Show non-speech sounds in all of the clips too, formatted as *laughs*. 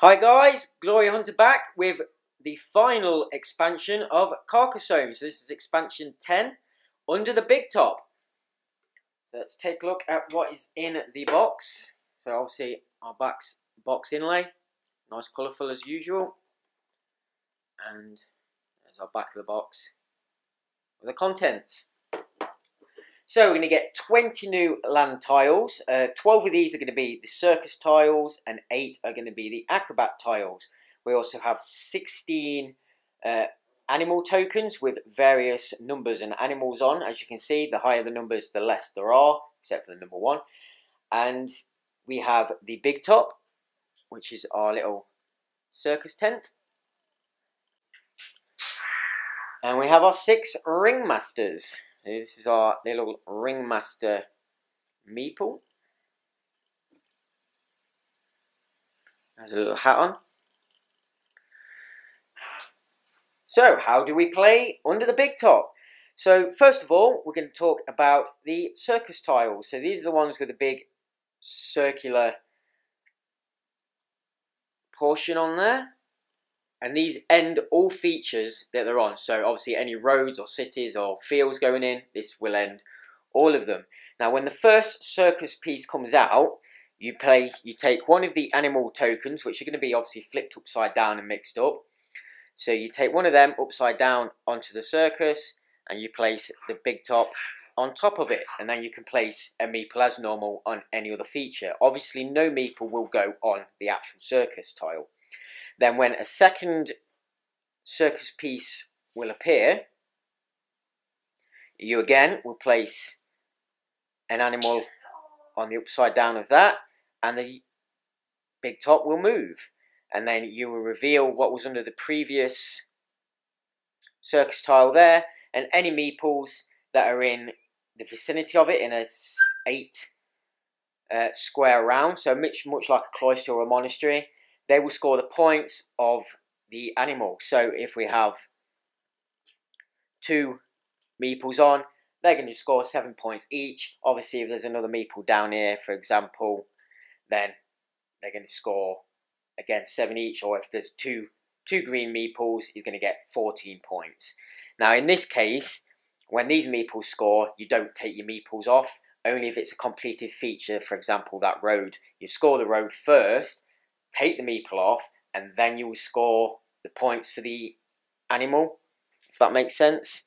Hi guys, Glory Hunter back with the final expansion of Carcassonne. So this is expansion 10, Under the Big Top. So let's take a look at what is in the box. So obviously our box, box inlay, nice colourful as usual. And there's our back of the box with the contents. So we're going to get 20 new land tiles. Uh, 12 of these are going to be the circus tiles and 8 are going to be the acrobat tiles. We also have 16 uh, animal tokens with various numbers and animals on. As you can see, the higher the numbers, the less there are, except for the number 1. And we have the big top, which is our little circus tent. And we have our six ringmasters. So this is our little ringmaster meeple. Has a little hat on. So, how do we play under the big top? So, first of all, we're going to talk about the circus tiles. So, these are the ones with a big circular portion on there and these end all features that they're on. So obviously any roads or cities or fields going in, this will end all of them. Now when the first circus piece comes out, you play you take one of the animal tokens, which are going to be obviously flipped upside down and mixed up. So you take one of them upside down onto the circus and you place the big top on top of it and then you can place a meeple as normal on any other feature. Obviously no meeple will go on the actual circus tile. Then when a second circus piece will appear, you again will place an animal on the upside down of that and the big top will move. And then you will reveal what was under the previous circus tile there and any meeples that are in the vicinity of it in a eight uh, square round so much much like a cloister or a monastery they will score the points of the animal. So if we have two meeples on, they're going to score seven points each. Obviously, if there's another meeple down here, for example, then they're going to score again seven each. Or if there's two two green meeples, he's going to get 14 points. Now, in this case, when these meeples score, you don't take your meeples off. Only if it's a completed feature, for example, that road. You score the road first, take the meeple off, and then you will score the points for the animal, if that makes sense.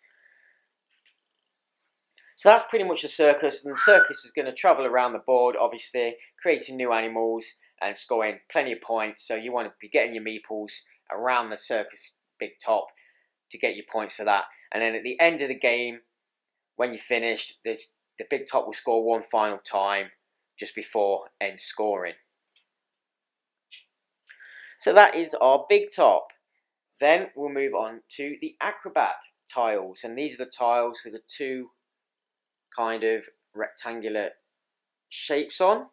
So that's pretty much the circus, and the circus is going to travel around the board, obviously, creating new animals and scoring plenty of points. So you want to be getting your meeples around the circus big top to get your points for that. And then at the end of the game, when you finish, the big top will score one final time just before end scoring. So that is our big top. Then we'll move on to the acrobat tiles. And these are the tiles with the two kind of rectangular shapes on.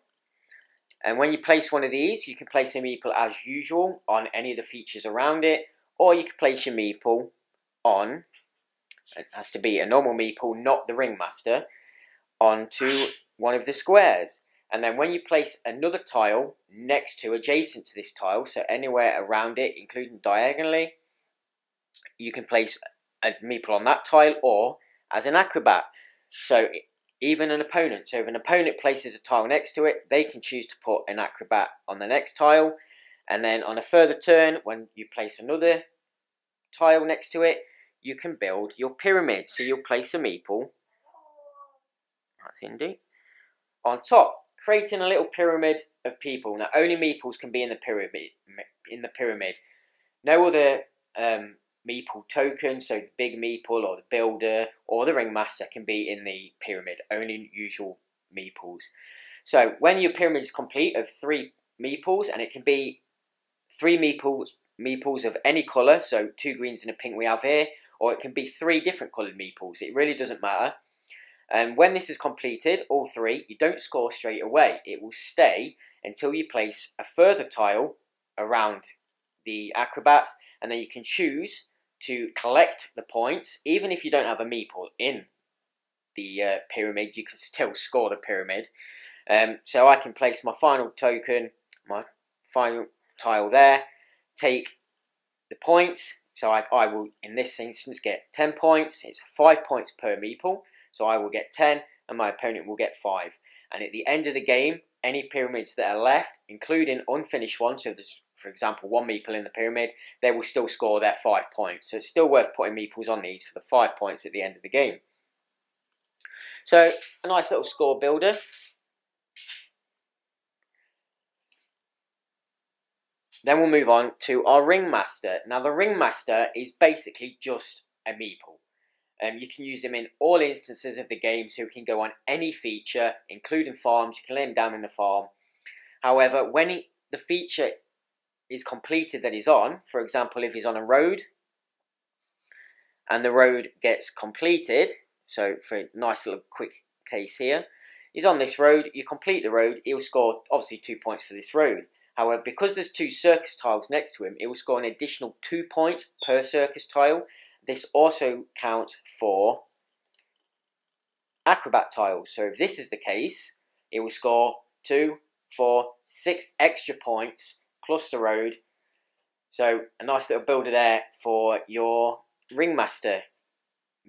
And when you place one of these, you can place a meeple as usual on any of the features around it. Or you can place your meeple on, it has to be a normal meeple, not the ringmaster, onto one of the squares. And then when you place another tile next to, adjacent to this tile, so anywhere around it, including diagonally, you can place a meeple on that tile or as an acrobat. So even an opponent, so if an opponent places a tile next to it, they can choose to put an acrobat on the next tile. And then on a further turn, when you place another tile next to it, you can build your pyramid. So you'll place a meeple, that's Indy, on top creating a little pyramid of people. Now, only meeples can be in the pyramid. In the pyramid, no other um, meeple token, so the big meeple or the builder or the ringmaster can be in the pyramid. Only usual meeples. So when your pyramid is complete of three meeples, and it can be three meeples meeples of any colour, so two greens and a pink we have here, or it can be three different coloured meeples. It really doesn't matter. And when this is completed, all three, you don't score straight away. It will stay until you place a further tile around the acrobats, and then you can choose to collect the points. Even if you don't have a meeple in the uh, pyramid, you can still score the pyramid. Um, so I can place my final token, my final tile there, take the points. So I, I will, in this instance, get 10 points. It's 5 points per meeple. So I will get 10 and my opponent will get 5. And at the end of the game, any pyramids that are left, including unfinished ones, so there's, for example, one meeple in the pyramid, they will still score their 5 points. So it's still worth putting meeples on these for the 5 points at the end of the game. So a nice little score builder. Then we'll move on to our ringmaster. Now the ringmaster is basically just a meeple. Um, you can use him in all instances of the game, so he can go on any feature, including farms. You can lay him down in the farm. However, when he, the feature is completed that he's on, for example, if he's on a road, and the road gets completed, so for a nice little quick case here, he's on this road, you complete the road, he'll score obviously two points for this road. However, because there's two circus tiles next to him, will score an additional two points per circus tile. This also counts for acrobat tiles. So if this is the case, it will score two, four, six extra points plus the road. So a nice little builder there for your ringmaster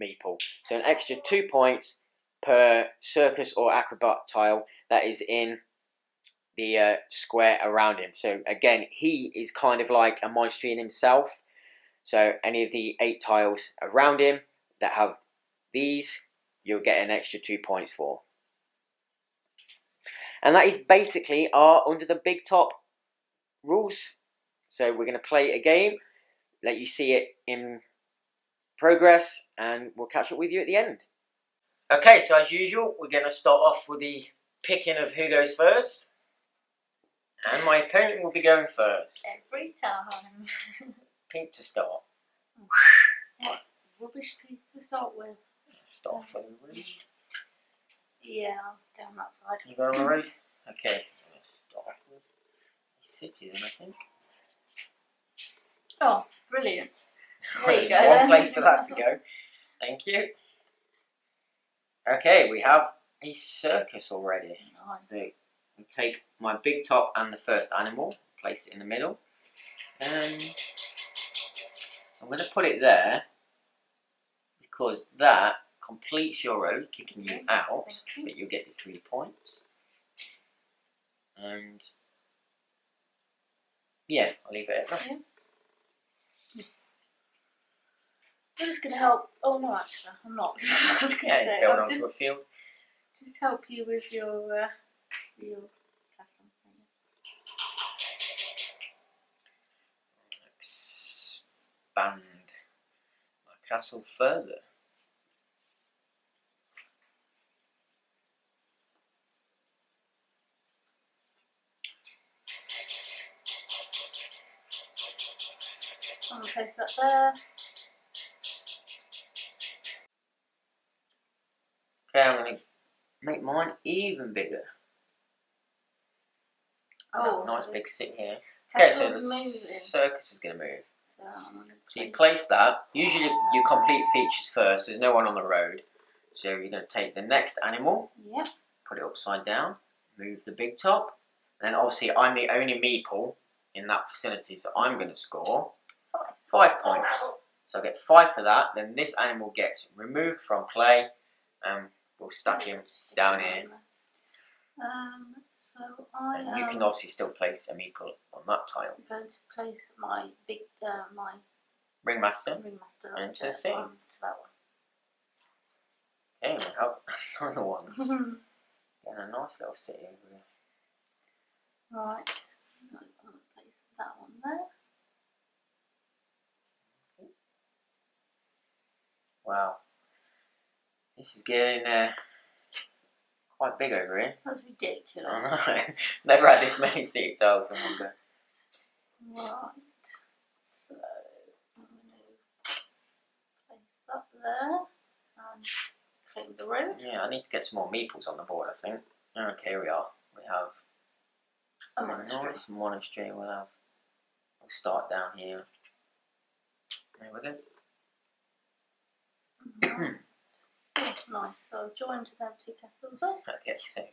meeple. So an extra two points per circus or acrobat tile that is in the uh, square around him. So again, he is kind of like a monastery in himself. So any of the eight tiles around him that have these, you'll get an extra two points for. And that is basically our under the big top rules. So we're going to play a game, let you see it in progress, and we'll catch up with you at the end. Okay, so as usual, we're going to start off with the picking of who goes first. And my opponent will be going first. Every time. *laughs* Pink to start. what rubbish piece to start with? Start road. Yeah, I'll stay on that side. You going on the road? Okay, let's start with city then, I think. Oh, brilliant. *laughs* There you go, One place for that to go. Thank you. Okay, we have a circus already. Nice. So take my big top and the first animal, place it in the middle, and I'm going to put it there because that completes your road, kicking you out, you. but you'll get your three points. And yeah, I'll leave it at that. Yeah. I'm just going to help. Oh, no, actually, I'm not. *laughs* I was going to Yeah, say, onto just, a field. just help you with your, uh, your castle thing. Expand my castle further. I'm going to place that there. Okay, I'm going to make mine even bigger. Oh, nice so big sit here. Okay, so the moving. circus is going to move. So I'm going to So you place place that. Usually you complete features first. There's no one on the road. So you're going to take the next animal, Yep. put it upside down, move the big top. And then obviously I'm the only meeple in that vicinity, so I'm going to score five points. So I get five for that. Then this animal gets removed from play, and we'll stack him down here. Um, so I And you can obviously still place a meeple on that tile. I'm going to place my big, uh, my Ringmaster. ringmaster And up to there, sing. on to that Okay, we have *laughs* another one. *laughs* one. And a nice little city over here. right. I'm going to place that one there. Wow. This is getting uh, quite big over here. That's ridiculous. I know. *laughs* Never had this many city tiles in one go. Right. So I'm going to place that there and clean the road. Yeah, I need to get some more meeples on the board, I think. Okay, here we are. We have A a monastery. nice monastery. We'll have. We'll start down here. There we go. That's nice. So I've joined them two castles up. Okay, so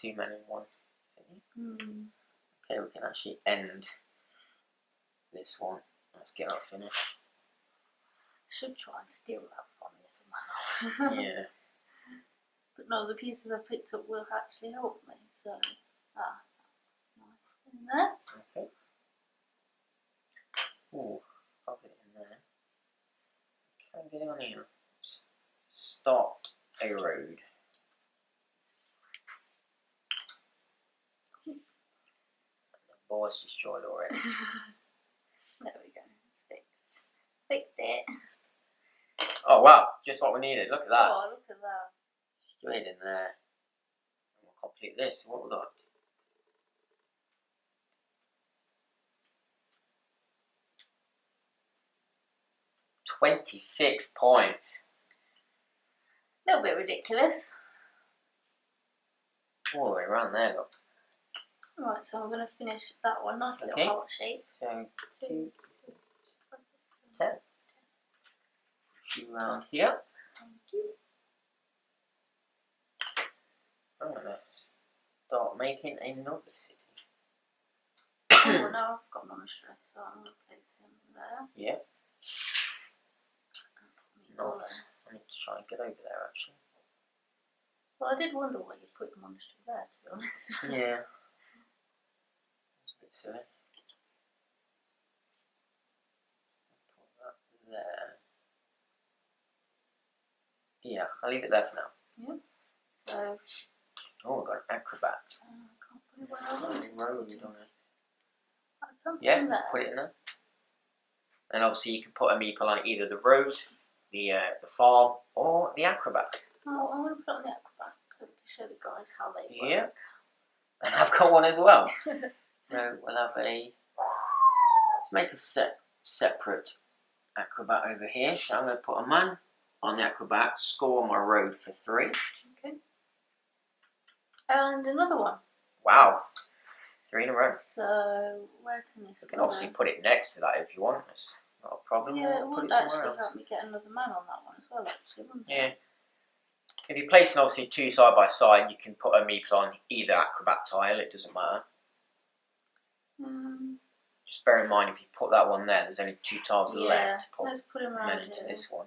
two men in one city. Hmm. Okay, we can actually end this one. Let's get that finished. Should try and steal that from you somehow. *laughs* yeah. But no, the pieces I picked up will actually help me. So, ah, nice in there. Okay. Ooh, I'll it in there. Okay, get it on here. Start a road. The board's destroyed already. *laughs* there we go. It's fixed. Fixed it. Oh wow, just what we needed. Look at that. Oh, look at that. Straight in there. We'll complete this. What we got? Twenty-six points. A little bit ridiculous. All the way around there. Look. Right, so I'm going to finish that one. Nice Okay. little heart shape. So Two. ten. Two around here. Thank you. Oh, I'm gonna start making another city. oh, now I've got monastery, so I'm going to place him there. Yeah, nice. Try and get over there actually. Well, I did wonder why you put them on the monastery there, to be honest. *laughs* Yeah. That's a bit silly. Put that there. Yeah, I'll leave it there for now. Yeah. so, Oh, we've got an acrobat. uh, I can't put it where I want it. Road on it. Yeah, put it there. put it in there. And obviously you can put a meeple on either the road, the uh, the farm, or the acrobat. Oh, I'm going to put on the acrobat can show the guys how they work. Yeah. And I've got one as well. *laughs* So we'll have a. Let's make a set separate acrobat over here. So I'm going to put a man on the acrobat, score my road for three. okay. And another one. Wow, three in a row. So, where can this You can obviously put it next to that if you want. It's not a problem. Yeah, it put would it actually else. help me get another man on that one as well, actually, wouldn't it? Yeah. If you're placing obviously two side by side, you can put a meeple on either acrobat tile. It doesn't matter. Um, Just bear in mind if you put that one there, there's only two tiles yeah, left to put let's put him and around then here. into this one.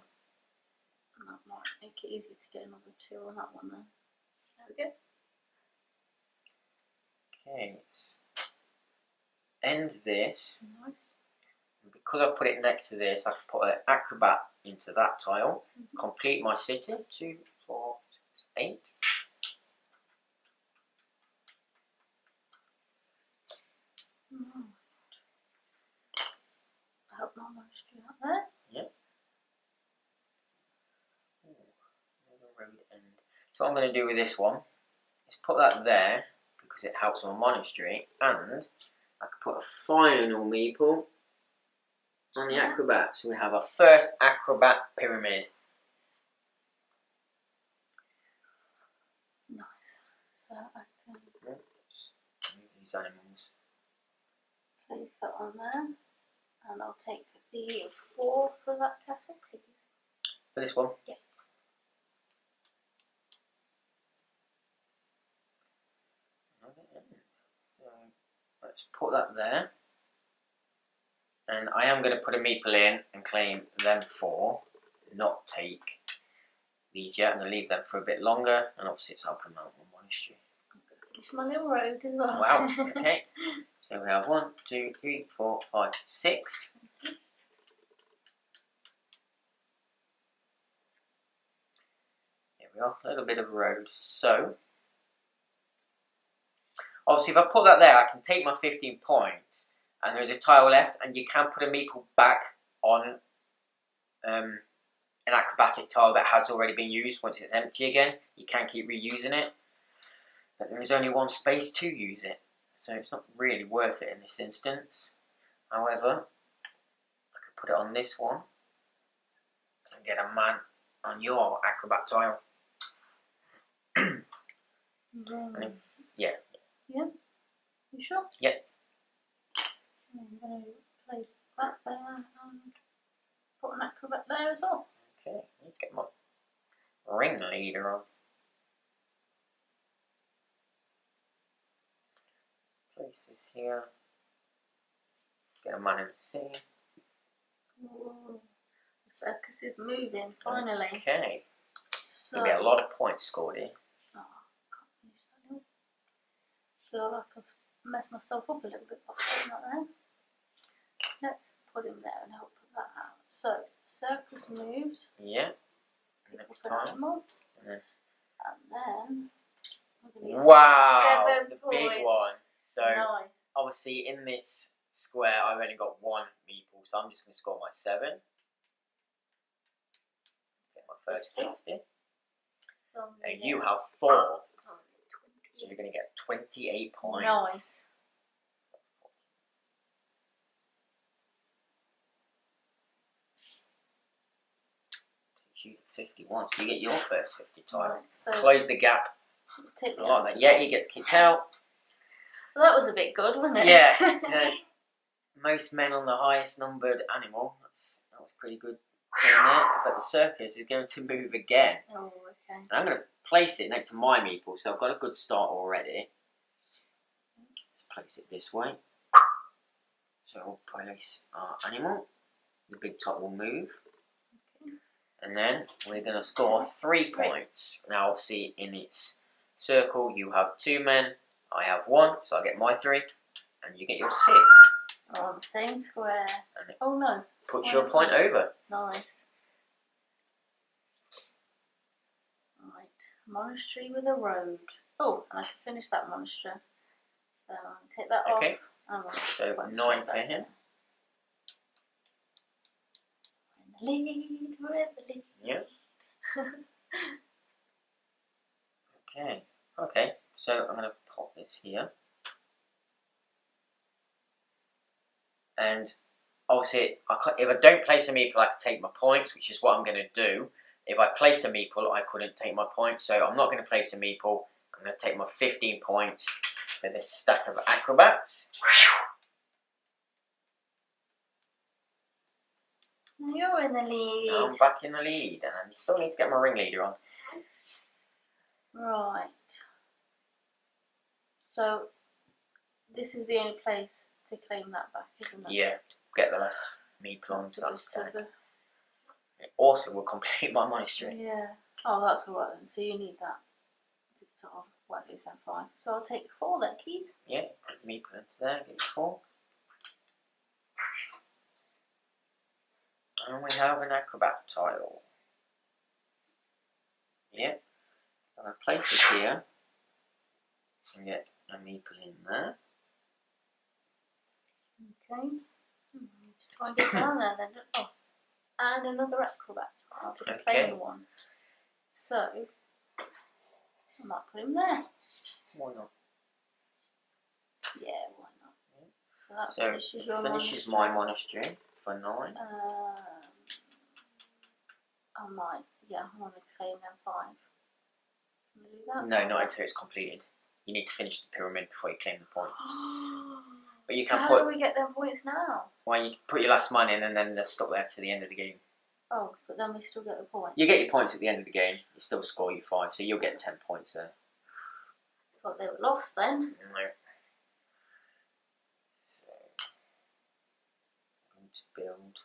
And that might make it easier to get another two on that one then. There we go. Okay. let's End this. Nice. Because I've put it next to this, I can put an acrobat into that tile. Mhm. Complete my city. Two, four, six, eight. I hope not much to out there. Ooh, another road end. So what I'm going to do with this one is put that there because it helps my monastery, and I can put a final meeple on the acrobat. So we have our first acrobat pyramid. Nice. So I can. These animals. place that on there. And I'll take the four for that castle, please. For this one. Yeah. So let's put that there. And I am going to put a meeple in and claim them four, not take these yet. I'm going to leave them for a bit longer, and obviously it's out my monastery. It's my little road as well. Wow, *laughs* okay. So we have one, two, three, four, five, six. Here we are, a little bit of a road. So, obviously, if I put that there, I can take my 15 points, and there's a tile left, and you can put a meeple back on um, an acrobatic tile that has already been used once it's empty again. You can keep reusing it, but there is only one space to use it, so it's not really worth it in this instance. However, I could put it on this one and get a man on your acrobat tile. Yeah. Yeah? You sure? Yeah. I'm going to place that there and put an acrobat there as well. Okay, let's get my ringleader on. Place this here. Get a man in the sea. Ooh, the circus is moving finally. Okay. So, There'll be a lot of points scored here. Oh, can't use that now. Feel like I've messed myself up a little bit by putting that there. Let's put him there and help put that out. So, circus moves. Yeah. People put them on. And then. Wow! The big one. So, Nine. obviously, in this square, I've only got one meeple, so I'm just going to score my seven. Get my first 50. So, and you have four. So, you're going to get 28 points. Nine. 51, so you get your first 50 time. Right, so Close the gap. Take a lot of that. Yeah, he gets kicked out. Well, that was a bit good, wasn't it? Yeah. *laughs* Most men on the highest numbered animal. That's that was pretty good. But the circus is going to move again. Oh, okay. And I'm going to place it next to my meeple, so I've got a good start already. Let's place it this way. So we'll place our animal. The big top will move. And then we're going to score three points. Now, obviously, in its circle, you have two men. I have one, so I get my three. And you get your six. Oh, the same square. Oh no, One your point over. nice. Right, monastery with a road. Oh, and I should finish that monastery. So take that off. Okay, and I'll so put nine for him. there. We're in the lead, lead. Yeah. Okay, okay. So I'm to pop this here. And obviously, I if I don't place a meeple, I can take my points, which is what I'm going to do. If I placed a meeple, I couldn't take my points, so I'm not going to place a meeple. I'm to take my 15 points for this stack of acrobats. You're in the lead. I'm back in the lead, and I still need to get my ringleader on. Right. So, this is the only place to claim that back, isn't it? Yeah, get the last meeple on That's to a that bit stack. of a- It also will complete *laughs* my monastery. Yeah. Oh, that's alright then. So you need that to sort of work loose and fine. So I'll take four then, please. Yeah, meeple into there, get four. And we have an acrobat tile. Yeah. I'm going to place it here and get a meeple in there. Okay. Hmm, Let's try and get *coughs* down there then. Oh, and another acrobat. I'll put a Okay. plain one. So, I might put him there. Why not? Yeah, why not? So that So, finishes your Finishes monastery. my monastery for nine. Um, I might, yeah, I want to claim them five. Can I do that? No, not until it's completed. You need to finish the pyramid before you claim the points. *gasps* But you so can how put do we get them points now? well, you put your last man in and then they'll stop there to the end of the game. Oh, but then we still get the point. You get your points at the end of the game. You still score your five, so you'll get ten points there. So they were lost then. No. So I'm going to build.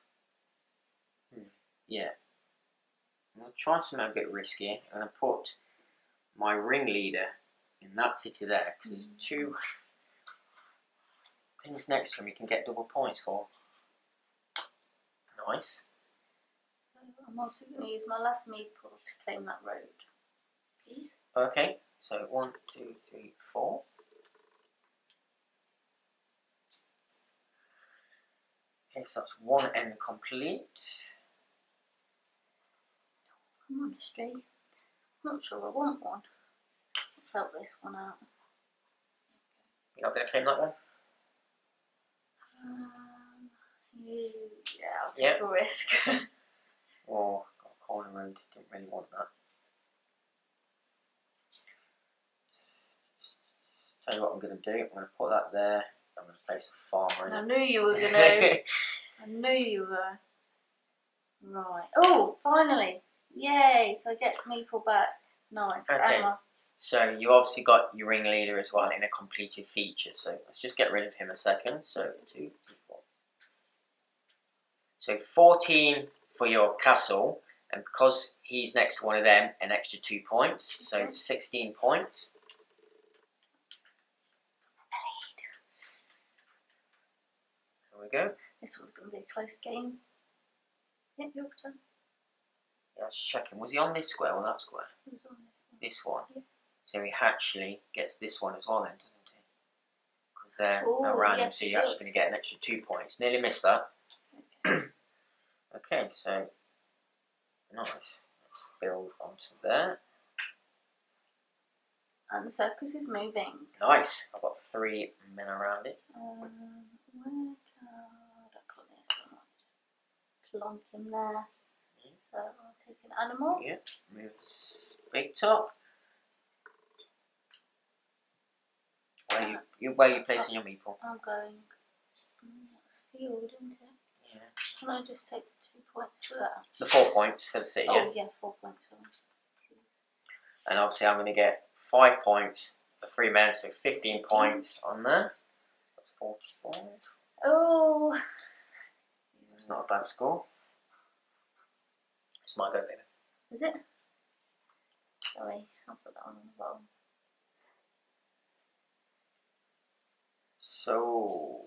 Hmm. Yeah. I'm going to try something a bit risky. I'm going to put my ringleader in that city there because there's two things next to him you can get double points for. Nice. So I'm also going to use my last meeple to claim that road. Please. Okay, so one, two, three, four. Okay, so that's one end complete. Monastery. Not sure I want one. Let's help this one out. You're not going to claim that one? Um, yeah, I'll take Yep. a risk. *laughs* *laughs* Oh, got a corner road. Didn't really want that. Tell you what I'm going to do. I'm going to put that there. I'm going to place a farmer I knew you were gonna. *laughs* I knew you were. Right. Oh, finally! Yay! So I get Meeple back. Nice. Okay. Emma. so you obviously got your ringleader as well in a completed feature. So let's just get rid of him a second. So two, three, four. So 14 for your castle, and because he's next to one of them, an extra two points. So mm-hmm. 16 points. There we go. This one's going to be a close game. Yep, your turn. Yeah, I was checking. Was he on this square or that square? Who's on this one? This one. Yeah. So he actually gets this one as well then, doesn't he? Because they're Oh, around him, yes, so he you're actually going to get an extra two points. Nearly missed that. Okay. Okay, so nice. Let's build onto there. And the circus is moving. Nice. I've got three men around it. Um, where can I put this one? Plonk him there. So I'll take an animal. Yeah. Move this big top. Where you, you where you placing your meeple? I'm going. That's field, isn't it? Yeah. Can I just take two points for that? The four points for the city, yeah. Oh yeah, four points. Sorry. And obviously I'm going to get five points for three men, so 15 points on there. That's four 44. Oh. That's not a bad score. It's my go, baby. Is it? Sorry, I'll put that one on the bottom. So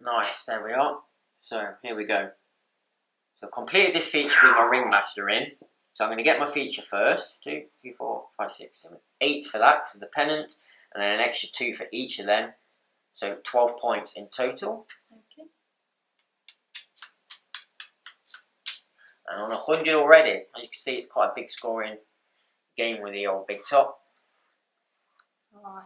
nice, there we are. So here we go. So I've completed this feature with my ringmaster in. So I'm going to get my feature first. Two, three, four, five, six, seven, eight for that because of the pennant, and then an extra two for each of them. So 12 points in total. Okay. And on 100 already. As you can see, it's quite a big scoring game with the old big top. Right.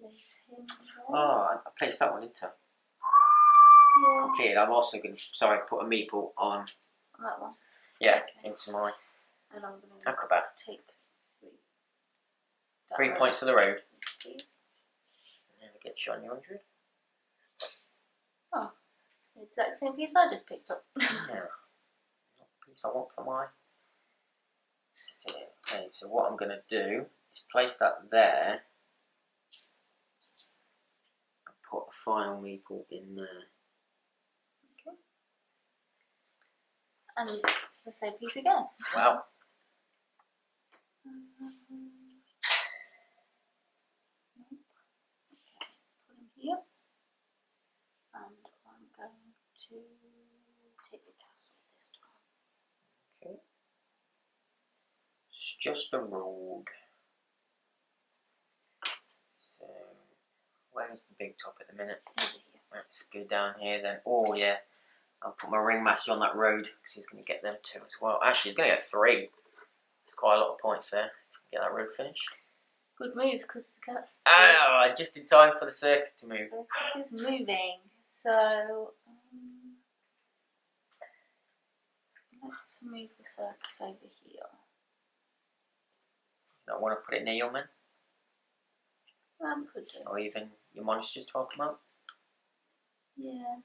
Place him there. Oh, I I placed that one into Yeah, completed. I'm also going to, sorry, put a meeple on, that one. yeah, Okay. into my And I'm going to acrobat. take Three row, points for the road. please. And then get you on your 100. The exact same piece I just picked up. *laughs* Yeah. Not the piece I want for my. Okay, so what I'm going to do is place that there. And put a final meeple in there. Okay. And the same piece again. Wow. *laughs* Um, Okay, put him here. And I'm going to take the castle this time. Okay. It's just a road. So, where's the big top at the minute? Let's go down here then. Oh yeah, I'll put my ringmaster on that road because he's going to get them two as well. Actually, he's going to get three. It's quite a lot of points there. Get that road finished. Good move because the cat's Ah, just in time for the circus to move. is moving. So um, let's move the circus over here. Don't want to put it near your men Um, could do. or even your monasteries to help them out. Yeah,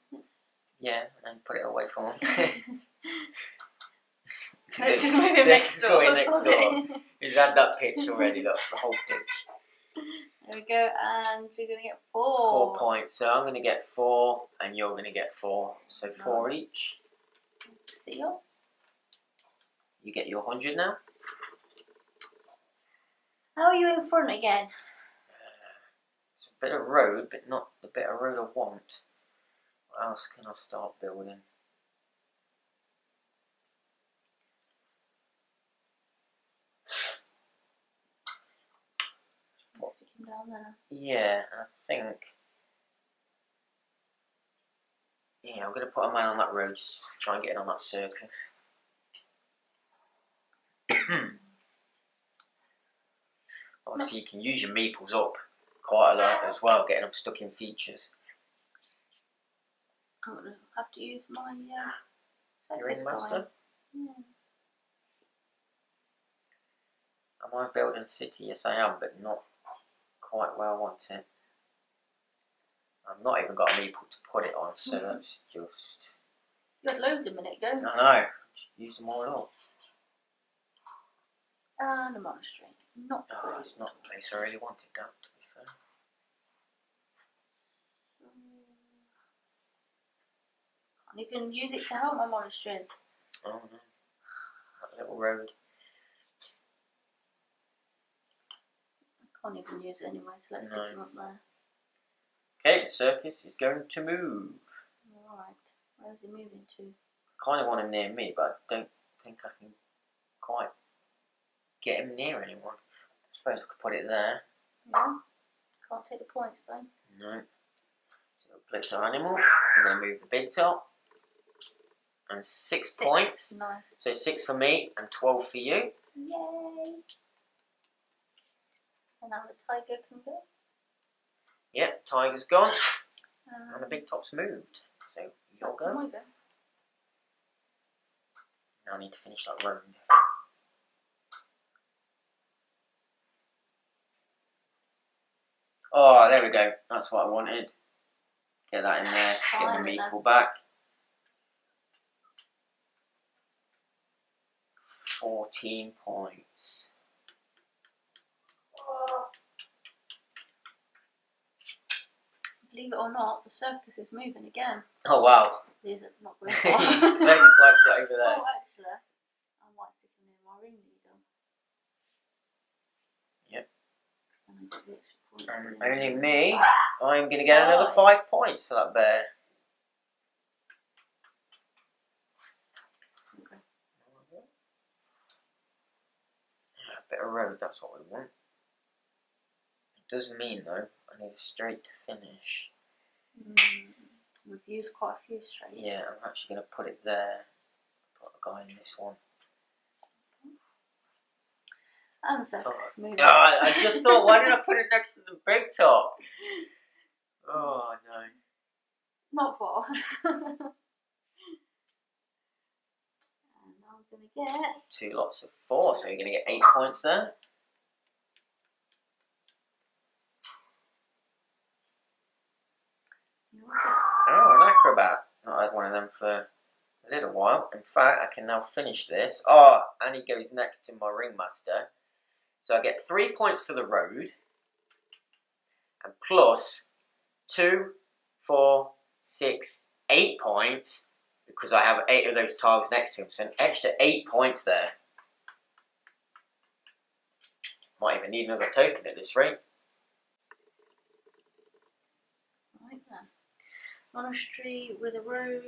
Yeah, and put it away from them. *laughs* *laughs* let's just move it next door. Going next door. He's had that pitch already. Look, the whole pitch. there we go, and you're gonna get four. Four points. So I'm going to get four, and you're going to get four. So four Nice. each. Seal. You get your hundred now. How are you in front again? It's a bit of road, but not the bit of road I want. What else can I start building? Stick him down there. Yeah, I think. Yeah, I'm gonna put a man on that road. Just try and get in on that circus. *clears throat* Obviously, you can use your meeples up quite a lot as well, getting them stuck in features. I'm gonna have to use my uh, your ringmaster. Yeah. Am I building a city? Yes, I am, but not quite where I want it. I've not even got a meeple to put it on, so Mhm. that's just. You had loads a minute ago. I know. Just use them all up. And a monastery. Not Oh, not the place I really wanted that, to be fair. Um, can't even use it to help my monasteries. Oh no. That little road. I can't even use it anyway, so let's No. get them up there. Okay, the circus is going to move. Alright. Where's he moving to? I Kind of want him near me, but I don't think I can quite get him near anyone. I suppose I could put it there. Yeah. Can't take the points though. No. So blitz our animal. I'm going to move the big top. And six, Six. points. Nice. So six for me and twelve for you. Yay! So now the tiger can go. Yep, tiger's gone Um, and the big top's moved. So you'll so go. my go. Now I need to finish that road. Oh, there we go. That's what I wanted. Get that in there. *sighs* Get the meeple back. Fourteen points. Believe it or not, the circus is moving again. Oh wow! These are not *laughs* very *laughs* Circus far. likes it over there. Oh, actually, I might stick them near my. Yep. Then I get the extra points for them. only me. I'm going to get another five points for that bear. Okay. A bit of road, that's what we want. It does mean, though, I need a straight to finish. Mm, we've used quite a few straight. Yeah, I'm actually going to put it there. Put a guy in this one. And the circus Oh, is moving. Ah, I just thought, why did I put it next to the big top? *laughs* Oh, no. Not far. *laughs* and I'm gonna get Two lots of four, so you're going to get eight points there. Oh, an acrobat. Not had one of them for a little while. In fact, I can now finish this. Oh, and he goes next to my ringmaster. So I get three points for the road. And plus two, four, six, eight points. Because I have eight of those tiles next to him. So an extra eight points there. Might even need another token at this rate. right. Monastery with a road.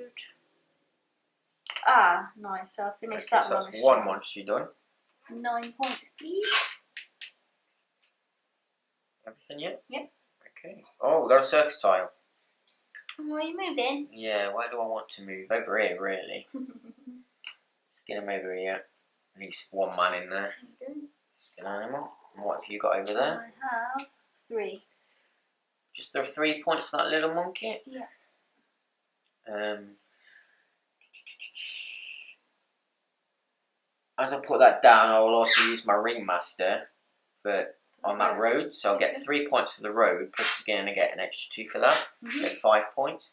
Ah, nice. So I finished Okay, that so that's monastery. one monastery done. Nine points, please. Everything yet? Yep. Okay. Oh, we got a circus tile. Why are you moving? Yeah, why do I want to move? Over here, really. *laughs* Let's get him over here. At least one man in there. An animal. And what have you got over there? I have three. Just the three points for that little monkey. Yes. Um, as I put that down, I will also use my ringmaster for on that road. So I'll get three points for the road, plus he's going to get an extra two for that. Mhm. So five points.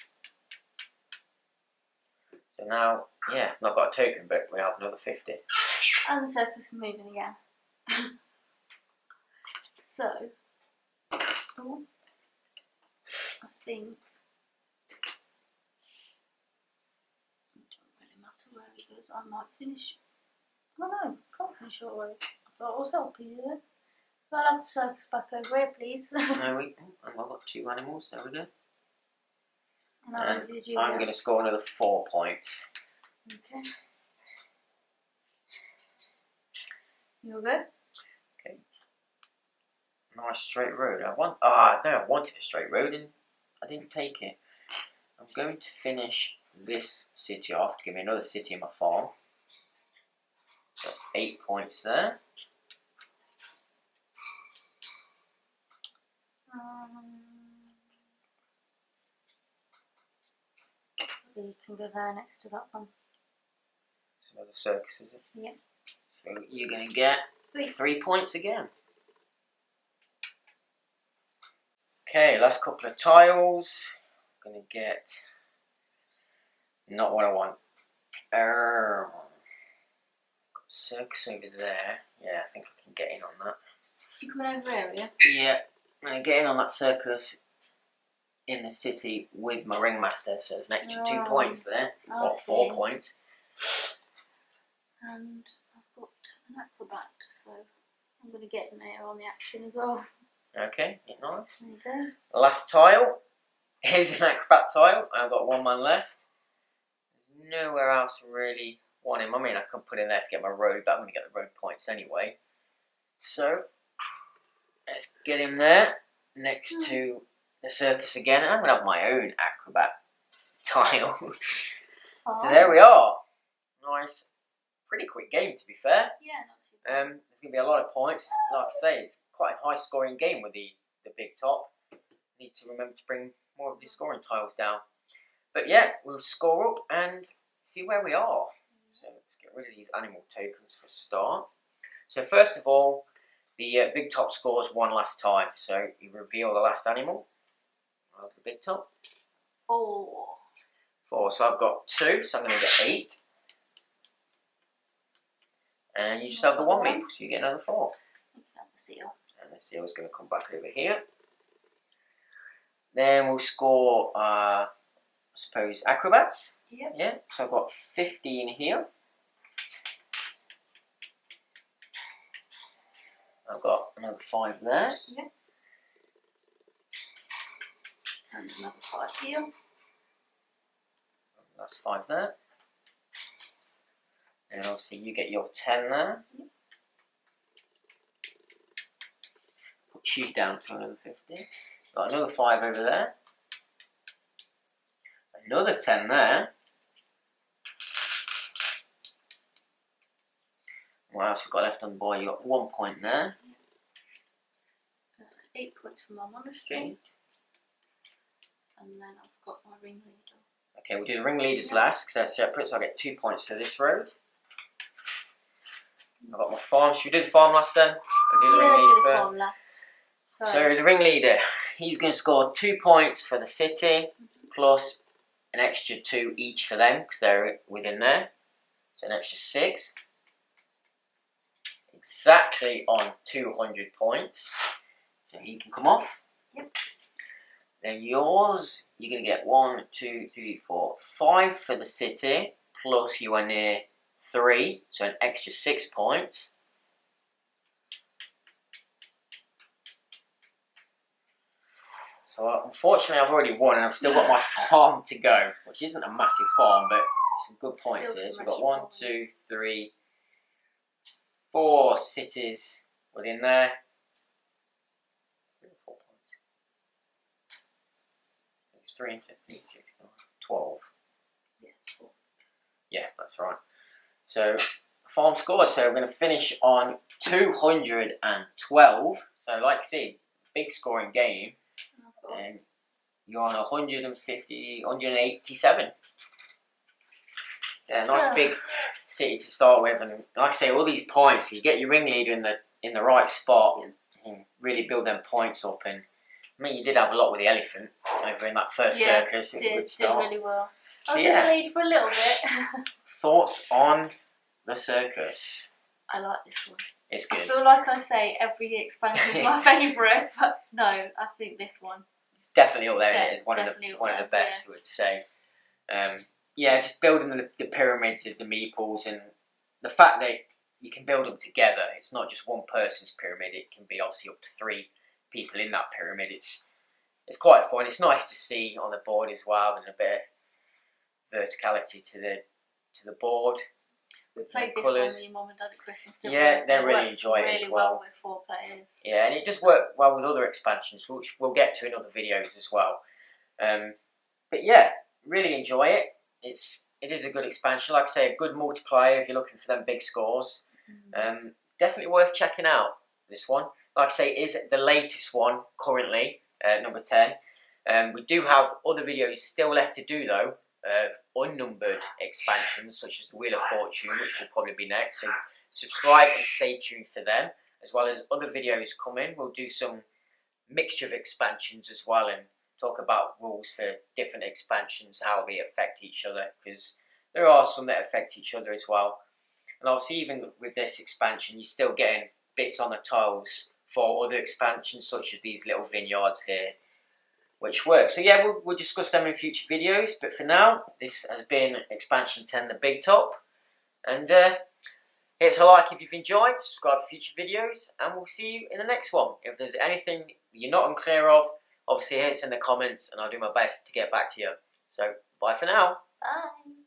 So now, yeah, not got a token, but we have another 50. And the circus is moving again. *laughs* so, oh, I think it doesn't really matter where he goes. I might finish. Oh no, can't finish all the way. I thought I was helping you there. I'll have the circus back over here, please. No, we, *laughs* oh, I've got two animals, there we go. how And many did you I'm going to score another four points. Okay. You're good? Nice straight road. I want. Ah, no, I wanted a straight road and I didn't take it. I'm going to finish this city off to give me another city in my farm. So eight points there. You can go there next to that one. So the circus is it? Yeah. So you're going to get Three. three points again. Okay, last couple of tiles. I'm going to get not what I want. Er, circus over there. Yeah, I think I can get in on that. You coming over here, yeah? Yeah, I'm gonna get in on that circus in the city with my ringmaster, so there's an extra two Oh. points there, oh, I or four points. And I've got an acrobat, so I'm going to get in there on the action as well. Okay, yeah, nice. There you go. Last tile is an acrobat tile. I've got one man left. Nowhere else really want him. I mean, I could put in there to get my road, but I'm going to get the road points anyway. So, let's get him there next hmm. to the circus again. And I'm going to have my own acrobat *laughs* tile. so there we are. Nice, pretty quick game to be fair. Yeah, not too bad. Um, there's going to be a lot of points. Like I say, it's quite a high scoring game with the, the big top. Need to remember to bring more of the scoring tiles down. But yeah, we'll score up and see where we are. So let's get rid of these animal tokens for start. So first of all, the uh, big top scores one last time. So you reveal the last animal of the big top. Four. Four. So I've got two, so I'm going to get eight. And you just have the one meeple, so you get another four. You can have the seal. And the seal's going to come back over here. Then we'll score, uh, I suppose, acrobats. Yep. Yeah, so I've got 15 here. I've got another five there. And another five here. That's five there. And obviously you get your 10 there. Put you down to another 50. Got another five over there. Another 10 there. What else we got left on the board? You got one point there. Uh, eight points for my monastery. And then I've got my ringleader. Okay, we'll do the ringleaders last because they're separate, so I get two points for this road. I've got my farm. Should we do the farm last then? Or do the yeah, ringleader do the first? form last. So, So the ringleader, he's going to score two points for the city, plus an extra two each for them because they're within there. So an extra six. Exactly on 200 points. So he can come off. Yep. Then yours, you're going to get one, two, three, four, five for the city, plus you are near three, so an extra six points. So unfortunately, I've already won, and I've still got my *laughs* farm to go, which isn't a massive farm, but some good points here. So we've got one, two, three, four cities within there. Three or four points. I think It's three into three, six, nine, twelve. yes, four. Yeah, that's right. So farm score. So we're going to finish on 212. So like I said, big scoring game. And And you're on 150, 187. Yeah, nice Yeah. big city to start with, and like I say, all these points. You get your ringleader in the in the right spot, and really build them points up. And I mean, you did have a lot with the elephant over in that first Yeah, circus. It did, did really well. I So, was yeah. in the lead for a little bit. *laughs* Thoughts on the circus? I like this one. It's good. I feel like I say every expansion is my *laughs* favourite, but no, I think this one. It's definitely up there. Yeah, it is one of the one of the best. I would say. Um, yeah, just building the, the pyramids of the meeples and the fact that you can build them together. It's not just one person's pyramid. It can be obviously up to three people in that pyramid. It's it's quite fun. It's nice to see on the board as well, and a bit of verticality to the to the board. We played this colours. one with your mum and dad at Christmas, didn't Yeah, they really enjoy it as well well. with four players. Yeah, and it just worked well with other expansions, which we'll get to in other videos as well. Um, but yeah, really enjoy it. It's it is a good expansion. Like I say, a good multiplayer if you're looking for them big scores. Um, definitely worth checking out this one. Like I say, is the latest one currently, uh, number ten. Um, we do have other videos still left to do though, uh, unnumbered expansions such as the Wheel of Fortune, which will probably be next. So subscribe and stay tuned for them, as well as other videos coming. We'll do some mixture of expansions as well and talk about rules for different expansions, how they affect each other, because there are some that affect each other as well. And obviously, even with this expansion, you're still getting bits on the tiles for other expansions, such as these little vineyards here, which work. So yeah, we'll, we'll discuss them in future videos. But for now, this has been expansion 10, the big top. And uh, hit a like if you've enjoyed, subscribe for future videos, and we'll see you in the next one. If there's anything you're not unclear of, obviously hit us in the comments, and I'll do my best to get back to you. So, bye for now. Bye.